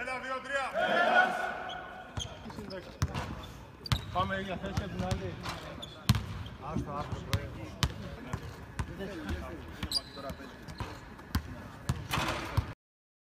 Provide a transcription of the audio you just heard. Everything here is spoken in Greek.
Έλα, δύο-τρία. Πάμε για θέση από την άλλη. Άστο, άστο. Τώρα παιδιά.